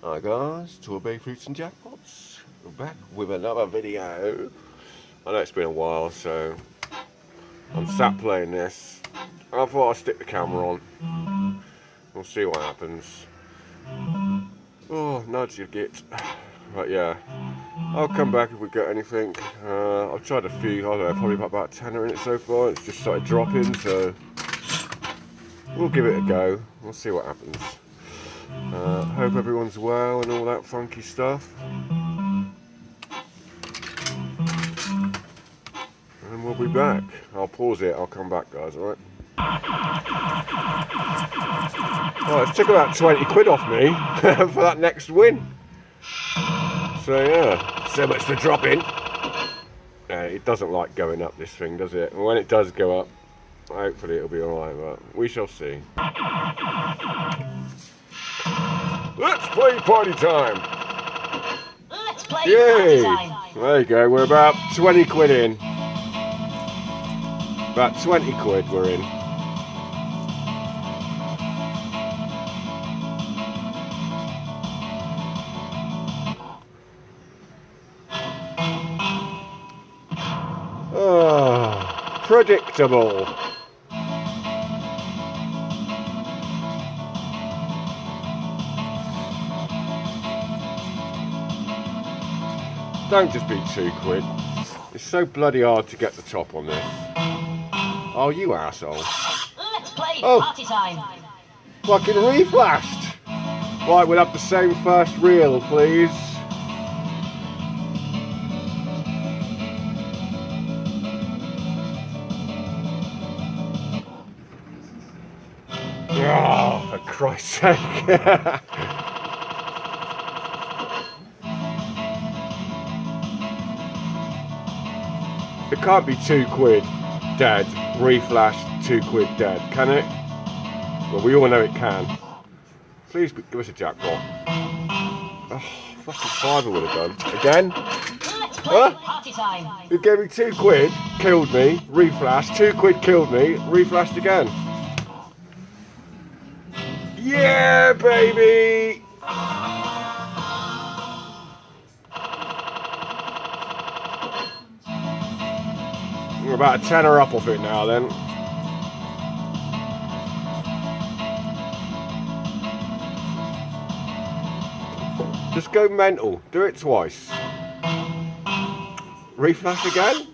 Hi guys, Torbay Fruits and Jackpots. We're back with another video. I know it's been a while, so I'm sat playing this. I thought I'd stick the camera on. We'll see what happens. Oh, nudge you get. But yeah, I'll come back if we get anything. Uh, I've tried a few, I don't know, probably about 10 in it so far. It's just started dropping, so we'll give it a go. We'll see what happens. Uh, hope everyone's well and all that funky stuff. And we'll be back. I'll pause it, I'll come back guys, alright? Right, it's took about 20 quid off me for that next win. So yeah, so much for dropping. Uh, it doesn't like going up this thing, does it? When it does go up, hopefully it'll be alright, but we shall see. Let's play party time! Let's play Yay! party time. There you go, we're about 20 quid in. About 20 quid we're in. Ah, predictable. Don't just be two quid. It's so bloody hard to get the top on this. Oh, you asshole. Let's play Oh. party time. Fucking reflashed. Right, we'll have the same first reel, please. Oh, for Christ's sake. can't be two quid dead, reflash, two quid dead, can it? Well, we all know it can. Please give us a jackpot. Oh, fucking fiver would have done. Again? Huh? You gave me two quid, killed me, reflashed, two quid killed me, reflashed again. Yeah, baby! We're about a tenner up off it now then. Just go mental. Do it twice. Reflash again?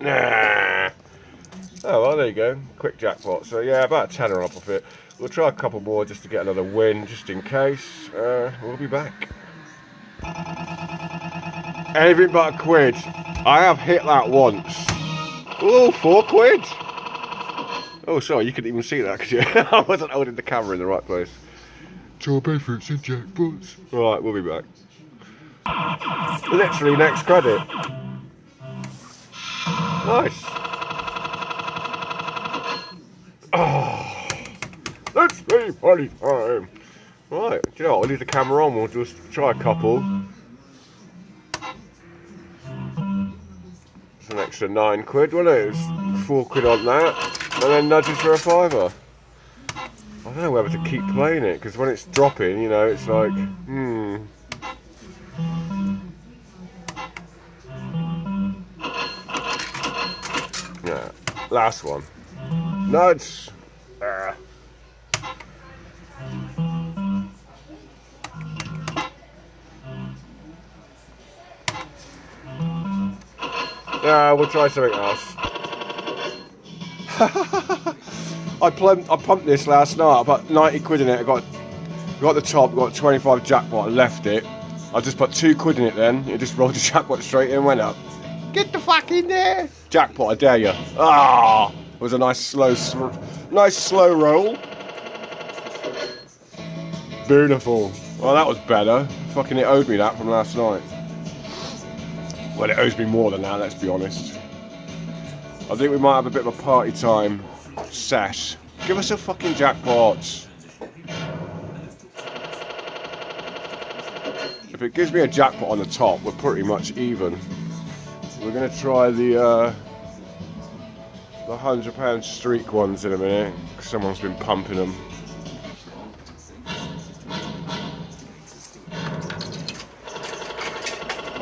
Nah. Oh, well, there you go. Quick jackpot. So, yeah, about a tenner up off it. We'll try a couple more just to get another win, just in case. Uh, we'll be back. Anything but a quid. I have hit that once. Oh, four quid. Oh, sorry, you couldn't even see that, could you? I wasn't holding the camera in the right place. Torbay fruits and jackpots. Right, we'll be back. Literally next credit. Nice. Oh, let's play party time. Right, do you know what? We'll leave the camera on. We'll just try a couple. An extra nine quid, wasn't it? It was four quid on that, and then nudges for a fiver. I don't know whether to keep playing it because when it's dropping, you know, it's like, hmm. Yeah, last one. Nudge. Yeah, we'll try something else. I pumped, I pumped this last night. I put 90 quid in it. I got got the top, got 25 jackpot, left it. I just put two quid in it then. It just rolled the jackpot straight in and went up. Get the fuck in there! Jackpot, I dare you. Ah! It was a nice slow, sl- nice slow roll. Beautiful. Well, that was better. Fucking it owed me that from last night. Well, it owes me more than that, let's be honest. I think we might have a bit of a party time sesh. Give us a fucking jackpot. If it gives me a jackpot on the top, we're pretty much even. We're gonna try the uh, the hundred pound streak ones in a minute. Someone's been pumping them.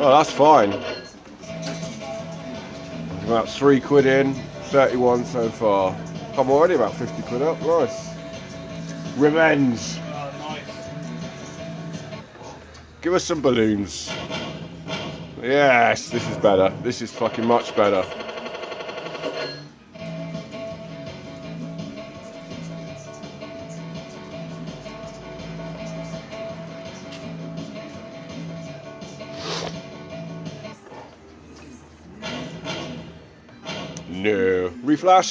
Oh, that's fine. About three quid in, 31 so far. I'm already about 50 quid up, nice. Revenge. Give us some balloons. Yes, this is better. This is fucking much better. No.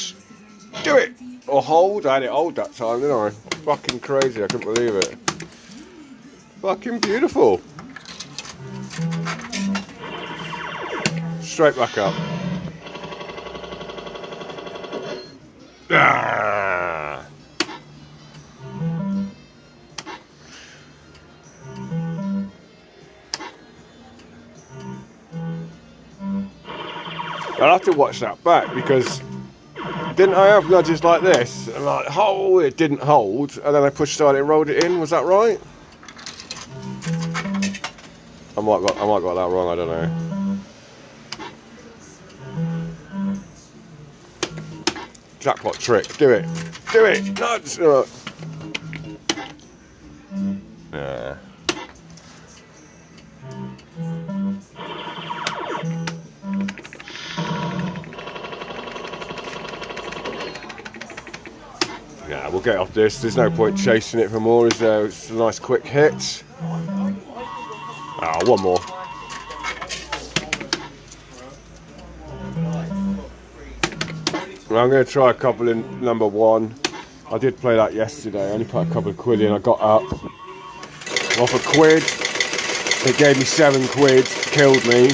Do it. Or hold. I had it hold that time, didn't I? Fucking crazy. I couldn't believe it. Fucking beautiful. Straight back up. Ah. I'll have to watch that back because didn't I have nudges like this? And like, hold, it didn't hold, and then I pushed start it and rolled it in. Was that right? I might got I might got that wrong. I don't know. Jackpot trick. Do it. Do it. Nudge. This. There's no point chasing it for more, is there? It's a nice quick hit. Ah, one more. Well, I'm going to try a couple in number one. I did play that yesterday. I only put a couple of quid in. I got up off a quid. It gave me seven quid, killed me.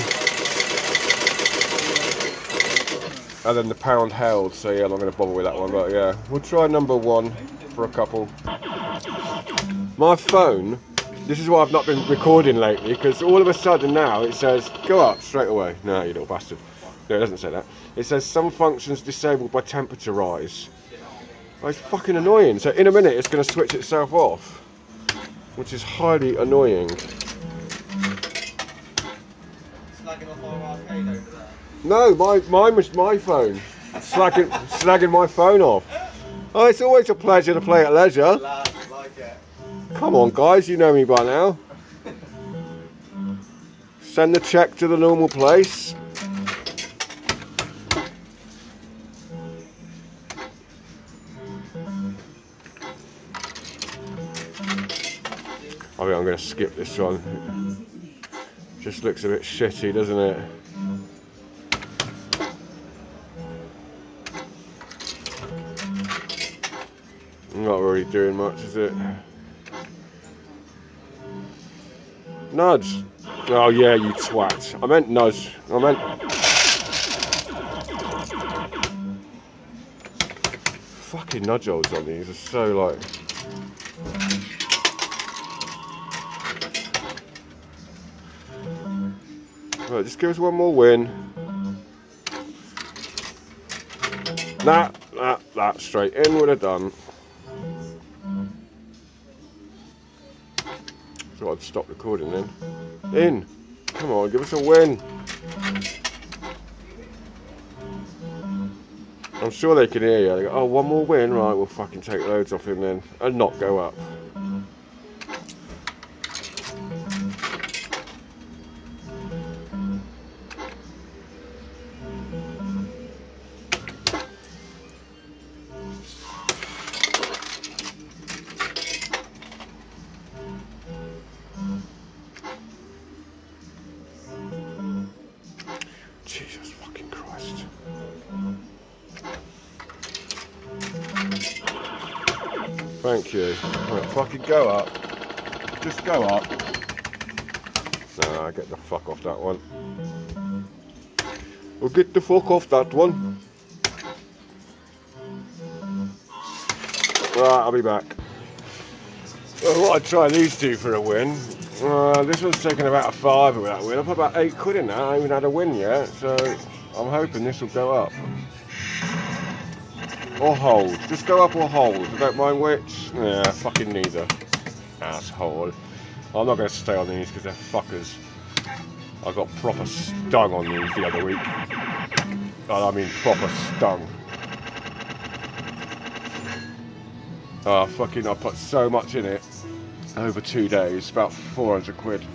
And then the pound held, so yeah, I'm not going to bother with that one. But yeah, we'll try number one for a couple. My phone, this is why I've not been recording lately, because all of a sudden now it says, go up straight away. No, you little bastard. No, it doesn't say that. It says some functions disabled by temperature rise. Oh, it's fucking annoying. So in a minute it's going to switch itself off, which is highly annoying. Slagging off our arcade over there. No, my mine was my phone. Slagging, slagging my phone off. Oh, it's always a pleasure to play at leisure. Come on, guys, you know me by now. Send the check to the normal place. I think I'm going to skip this one. Just looks a bit shitty, doesn't it? Not really doing much, is it? Nudge. Oh yeah, you twat. I meant nudge. I meant. Fucking nudge holds on these are so like. Right, just give us one more win. That, that, that straight in would have done. I'd stop recording then. In. Come on, give us a win. I'm sure they can hear you. Go, oh, one more win, right? We'll fucking take loads off him then, and not go up. Go up. Just go up. Nah, get the fuck off that one. Well, get the fuck off that one. Right, I'll be back. Well, what I'd try these two for a win. Uh, this one's taken about a five with that win. I've put about eight quid in that. I haven't even had a win yet, so I'm hoping this will go up. Or hold. Just go up or hold. I don't mind which. Yeah, fucking neither. Asshole. I'm not going to stay on these because they're fuckers. I got proper stung on these the other week. I mean proper stung. Oh, fucking, I put so much in it over two days, about 400 quid.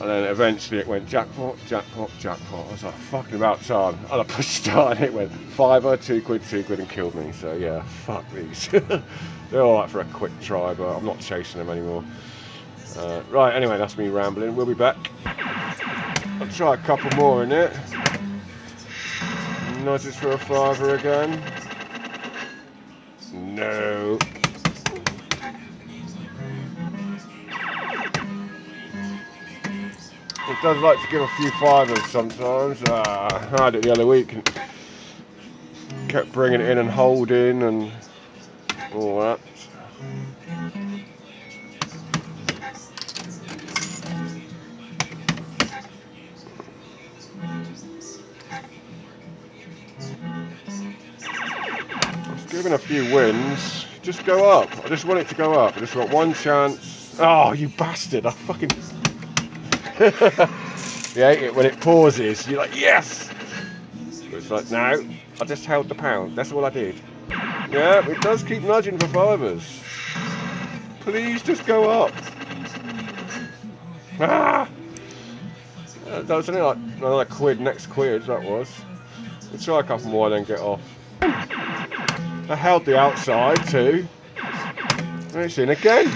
And then eventually it went jackpot, jackpot, jackpot. I was like, fucking about time. And I pushed start and it went fiver, two quid, two quid and killed me. So yeah, fuck these. They're alright for a quick try, but I'm not chasing them anymore. Uh, right, anyway, that's me rambling. We'll be back. I'll try a couple more in it. Nudges for a fiver again. No. Does like to give a few fivers sometimes. Uh, I had it the other week and kept bringing it in and holding and all that. Given a few wins. Just go up. I just want it to go up. I just want one chance. Oh, you bastard! I fucking. yeah, when it pauses, you're like, yes! It's like, no, I just held the pound. That's all I did. Yeah, it does keep nudging for fibres. Please just go up. Ah! That was only like another quid, next quid, that was. We'll try a couple more, then get off. I held the outside too. And it's in again.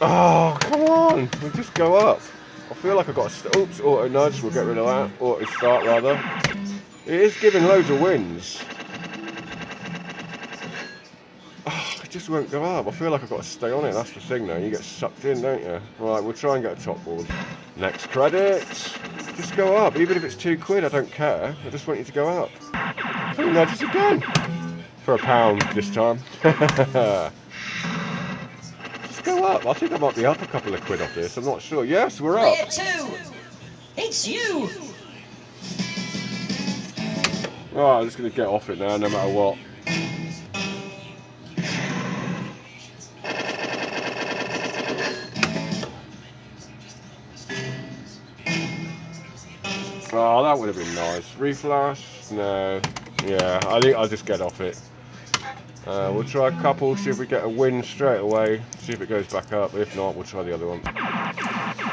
Oh, come on. We'll just go up. I feel like I've got a... St- Oops, auto nudge. We'll get rid of that. Auto start, rather. It is giving loads of wins. Oh, it just won't go up. I feel like I've got to stay on it. That's the thing, though. You get sucked in, don't you? Right, we'll try and get a top board. Next credit. Just go up. Even if it's two quid, I don't care. I just want you to go up. Two nudges again. For a pound this time. go up. I think I might be up a couple of quid off this. I'm not sure. Yes, we're up. Player two. It's you. Right, I'm just going to get off it now, no matter what. Oh, that would have been nice. Reflash? No. Yeah, I think I'll just get off it. Uh, we'll try a couple, see if we get a win straight away. See if it goes back up. If not, we'll try the other one.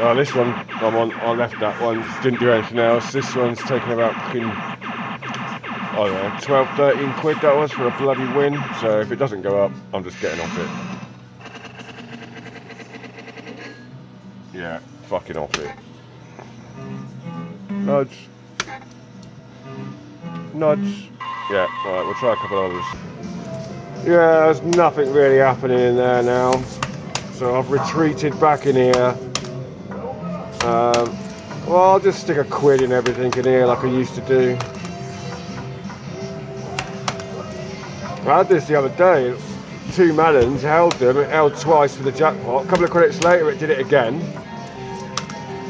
Oh, this one, I'm on. I left that one. Didn't do anything else. This one's taken about fucking don't know, 12, 13 quid that was for a bloody win. So if it doesn't go up, I'm just getting off it. Yeah, fucking off it. Nudge. Nudge. Yeah, alright, we'll try a couple others. Yeah, there's nothing really happening in there now. So I've retreated back in here. Um, well, I'll just stick a quid in everything in here like I used to do. I had this the other day. Two melons, held them, it held twice for the jackpot. A couple of credits later, it did it again.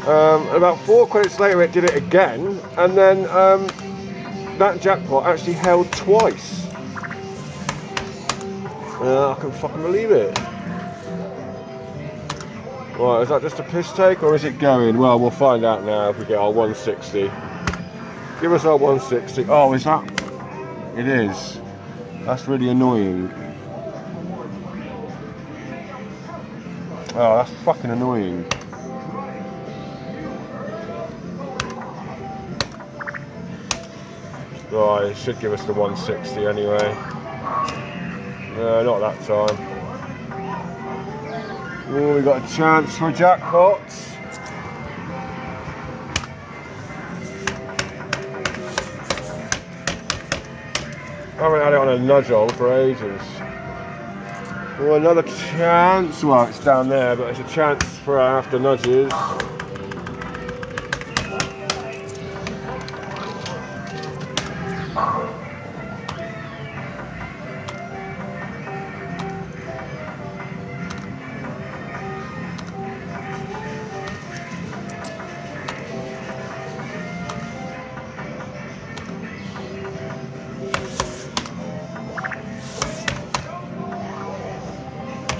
Um, about four credits later, it did it again, and then um, that jackpot actually held twice. Uh, I can fucking believe it. Right, is that just a piss take or is it going? Well, we'll find out now if we get our 160. Give us our 160. Oh, is that? It is. That's really annoying. Oh, that's fucking annoying. Right, it should give us the 160 anyway. No, not that time. Oh, we got a chance for jackpots. I haven't had it on a nudge hole for ages. Oh, another chance. Well, it's down there, but it's a chance for after nudges.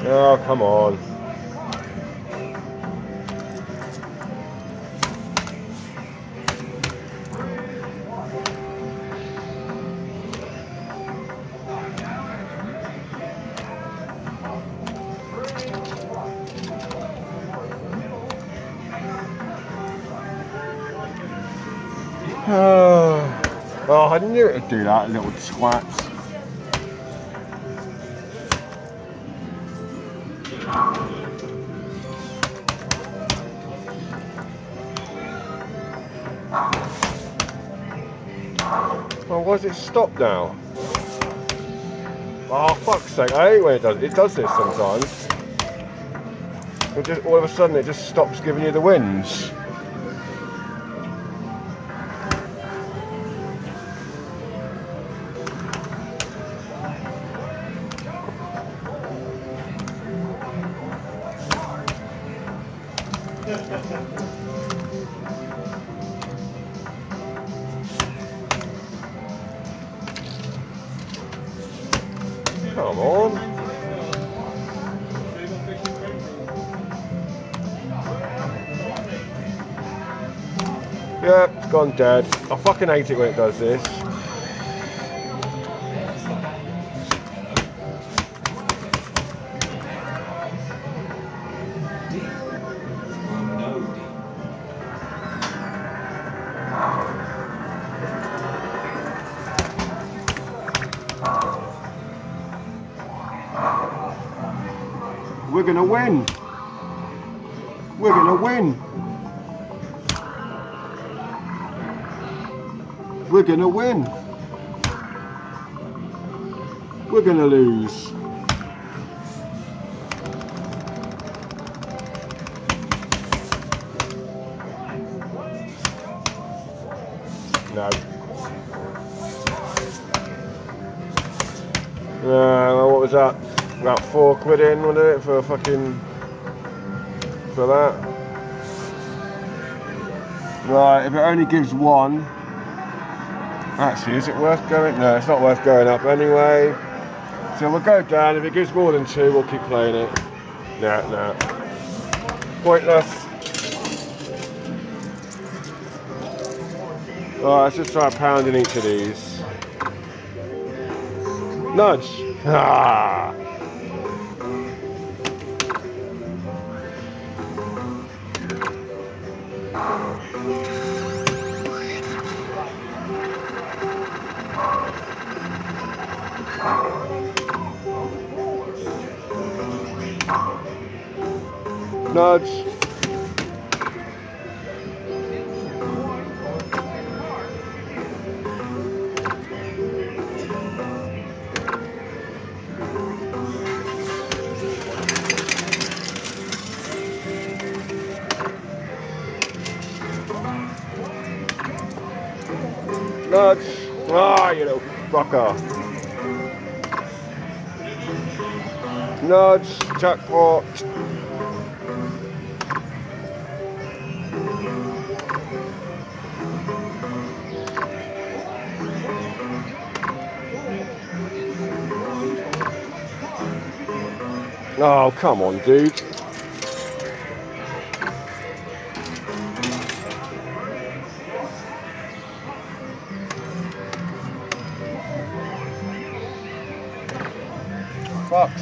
Oh, come on. Oh, I didn't do that little twat. It stop now? Oh, fuck's sake, I hate when it does, it does this sometimes. Just, all of a sudden it just stops giving you the wins. gone dead. I fucking hate it when it does this. We're gonna win. We're gonna lose. No. Uh, what was that? About four quid in, wasn't it, for fucking for that? Right, if it only gives one, actually, is it worth going? No, it's not worth going up anyway. So we'll go down. If it gives more than two, we'll keep playing it. Nah, nah. Pointless. Alright, let's just try pounding each of these. Nudge. Ah. Nudge. Ah, you little fucker. Nudge. Jackpot. Oh, come on, dude.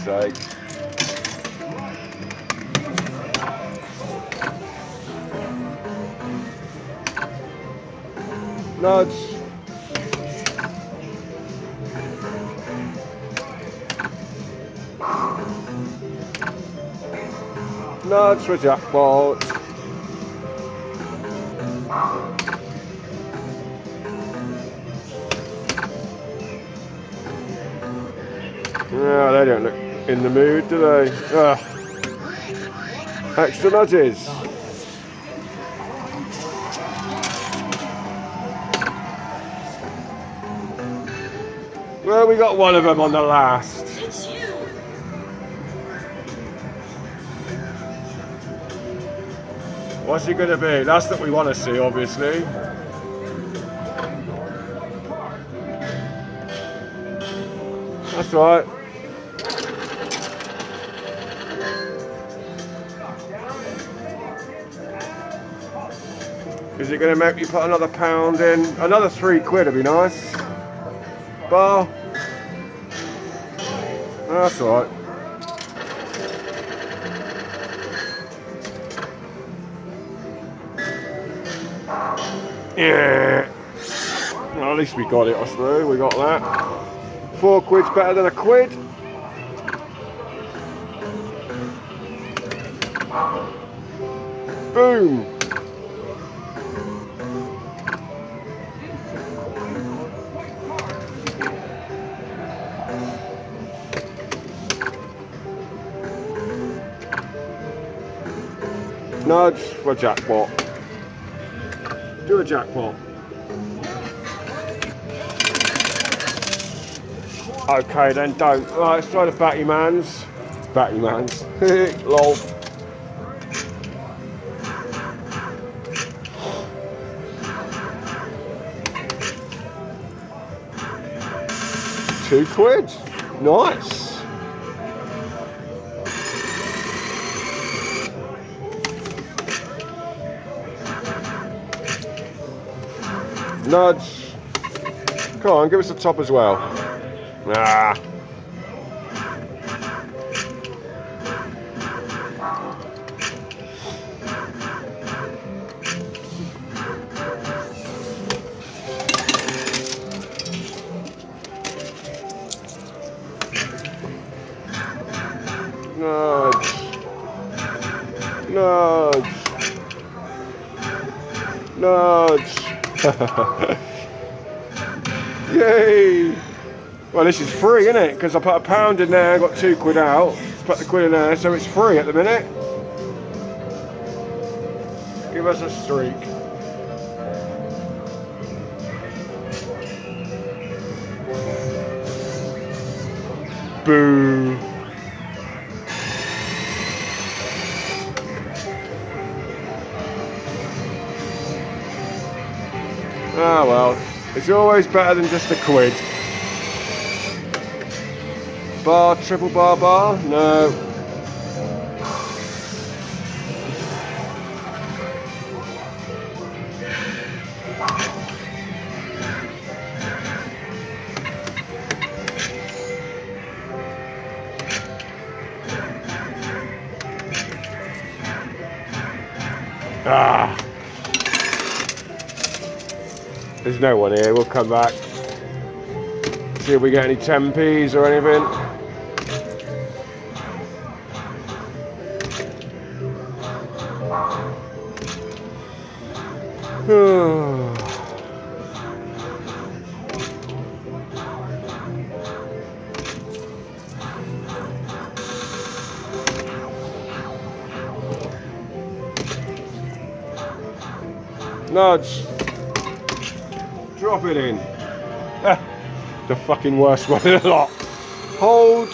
Sake. Nudge. Nudge for jackpot. Yeah, they don't look in the mood, today. Ah. Ugh. Extra nudges. Well, we got one of them on the last. What's it going to be? That's what we want to see, obviously. That's right. Is it going to make me put another pound in? Another three quid would be nice. Bar. That's all right. Yeah. at least we got it, I suppose. We got that. Four quid's better than a quid. Boom. Nudge for jackpot. Do a jackpot. Okay then, don't. Right, let's try the Batty Mans. Batty Mans. Lol. Two quid. Nice. Nudge. Come on, give us a top as well. Ah. Well, this is free, isn't it? Because I put a pound in there, got two quid out. Put the quid in there, so it's free at the minute. Give us a streak. Boo. Ah well, it's always better than just a quid. Bar, triple bar bar? No. Ah. There's no one here, we'll come back. See if we get any 10p's or anything. The fucking worst one in the lot. Hold.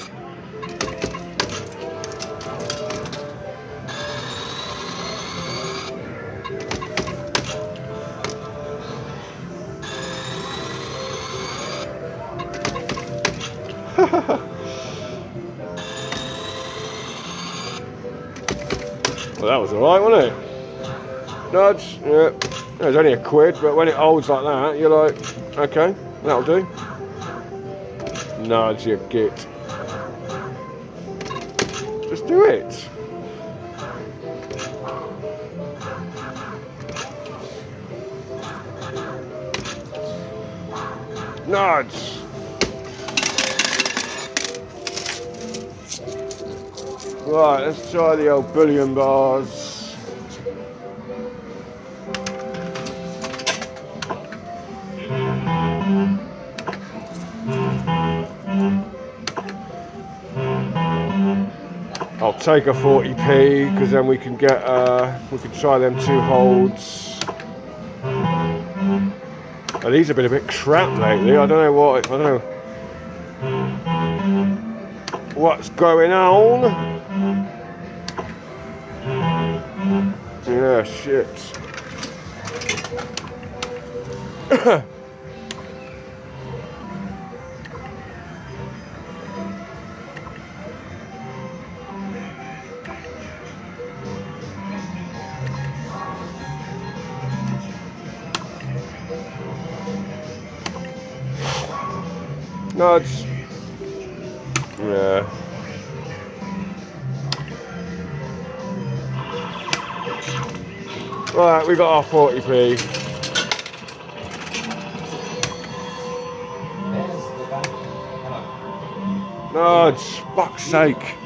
well, that was alright, wasn't it? Nudge, yeah. It was only a quid, but when it holds like that, you're like, okay, that'll do. You git. Just do it. Nudge. Right, let's try the old bullion bars. Take a 40p because then we can get uh, we can try them two holds. and these have been a bit crap lately. I don't know what I don't know what's going on. Yeah, shit. No, it's. Yeah. Right, we got our 40p. No, it's fuck's sake.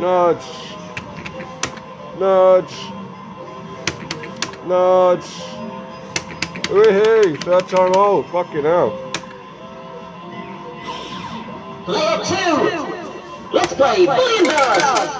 No, it's... Nudge. Nudge. Nudge. Woohoo! Third time old. Fucking hell. Player two. Let's play Billion Dollars.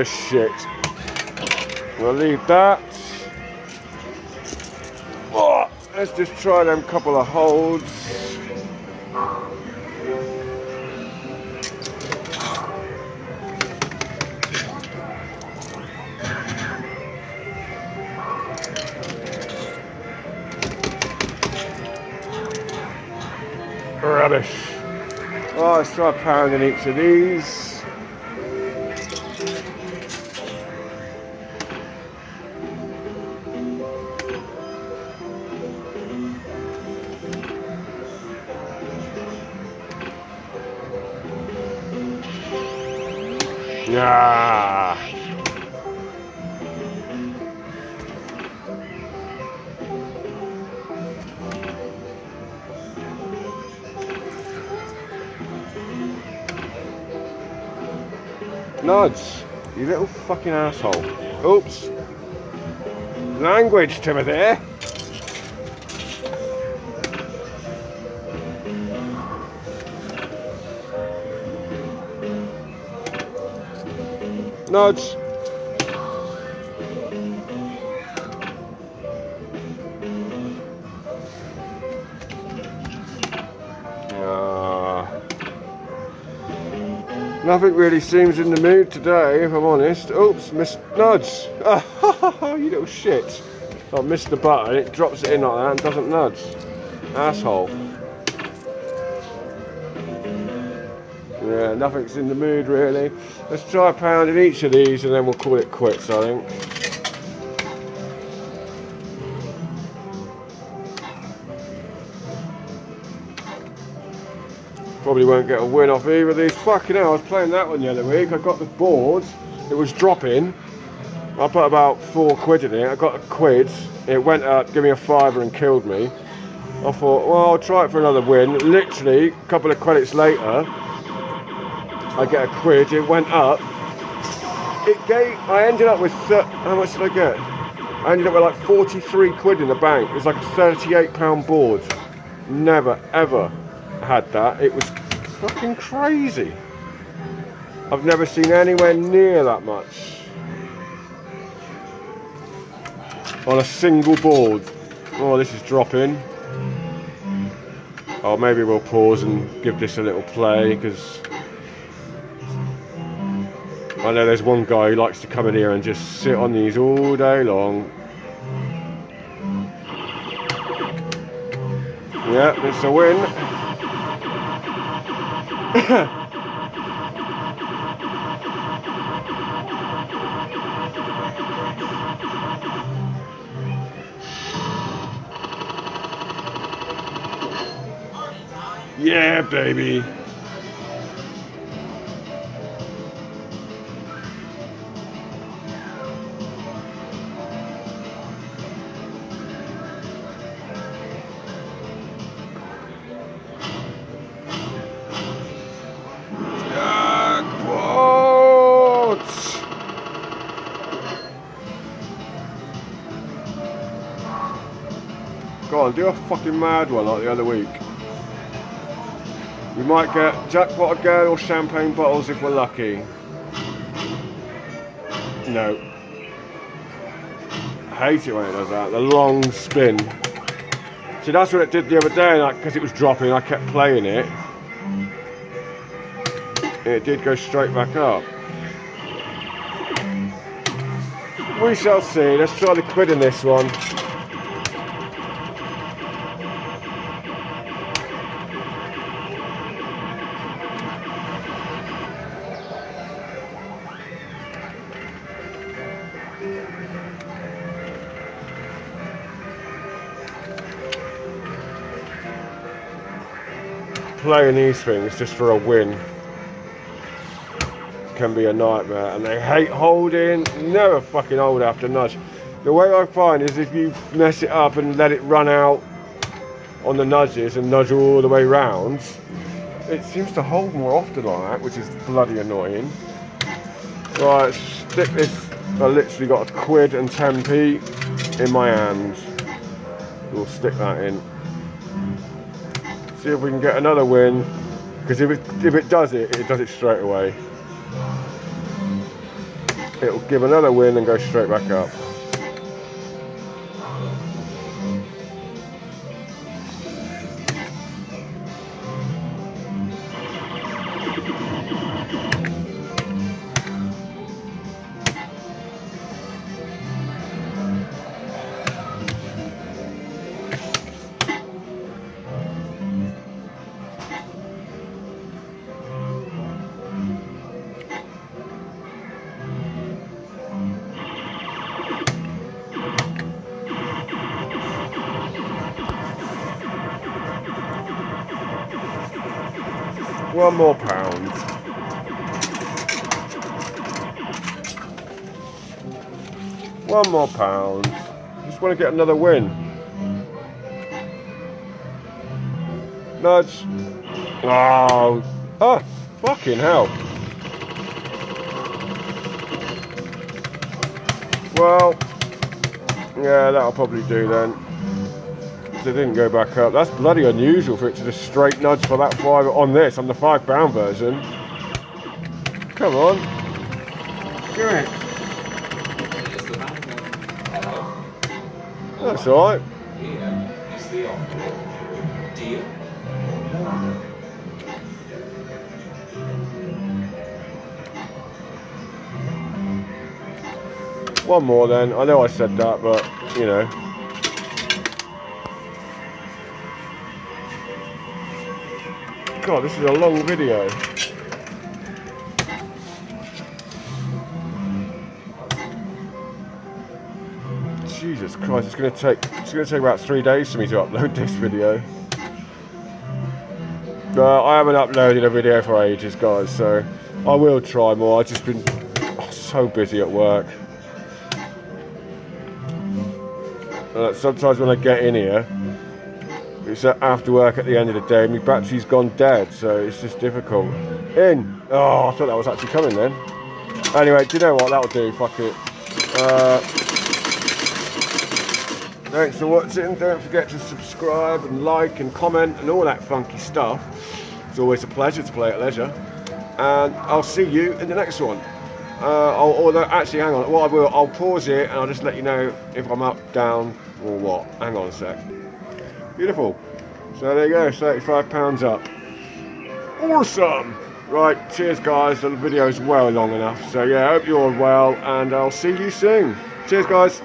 Of shit. We'll leave that. Oh, let's just try them couple of holds. Rubbish. Oh, let's try pounding each of these. Fucking asshole. Oops. Language, Timothy. Nods. Ah. Nothing really seems in the mood today, if I'm honest. Oops, missed nudge. Ah, you little shit. I missed the button, it drops it in like that and doesn't nudge. Asshole. Yeah, nothing's in the mood really. Let's try a pound in each of these and then we'll call it quits, I think. Probably won't get a win off either of these. Fucking hell, I was playing that one the other week. I got the board, it was dropping. I put about four quid in it. I got a quid. It went up, gave me a fiver and killed me. I thought, well, I'll try it for another win. Literally, a couple of credits later, I get a quid. It went up. It gave. I ended up with. How much did I get? I ended up with like 43 quid in the bank. It was like a 38 pound board. Never ever had that. It was fucking crazy. I've never seen anywhere near that much on a single board. Oh, this is dropping. Oh, maybe we'll pause and give this a little play because I know there's one guy who likes to come in here and just sit on these all day long. Yeah, it's a win. Yeah, baby. Go on, do a fucking mad one like the other week. We might get jackpot again or champagne bottles if we're lucky. No. I hate it when it does that. The long spin. See, that's what it did the other day, like because it was dropping, I kept playing it. It did go straight back up. We shall see. Let's try the quid in this one. Playing these things just for a win can be a nightmare and they hate holding, never fucking hold after nudge. The way I find is if you mess it up and let it run out on the nudges and nudge all the way round, it seems to hold more often like that, which is bloody annoying. Right, stick this. I literally got a quid and 10p in my hand. We'll stick that in. See if we can get another win. Because if it if it does it, it does it straight away. It'll give another win and go straight back up. One more pound. One more pound. Just want to get another win. Nudge. Oh. Oh, fucking hell. Well, yeah, that'll probably do then. It didn't go back up. That's bloody unusual for it to just straight nudge for that five on this, on the five pound version. Come on. Do it. It's the man. Hello. That's is. Deal? One more then. I know I said that, but you know. God, this is a long video. Jesus Christ, it's gonna take it's gonna take about three days for me to upload this video. No, I haven't uploaded a video for ages, guys, so I will try more. I've just been oh, so busy at work. Uh, sometimes when I get in here, it's after work at the end of the day, my battery's gone dead, so it's just difficult. In! Oh, I thought that was actually coming then. Anyway, do you know what? That'll do, fuck it. Uh, thanks for watching. Don't forget to subscribe and like and comment and all that funky stuff. It's always a pleasure to play at leisure. And I'll see you in the next one. Uh, I'll, although, actually, hang on. What I will, I'll pause it and I'll just let you know if I'm up, down, or what. Hang on a sec. Beautiful. So there you go, £35 up. Awesome! Right, cheers guys. The video's well long enough. So yeah, hope you're well and I'll see you soon. Cheers guys.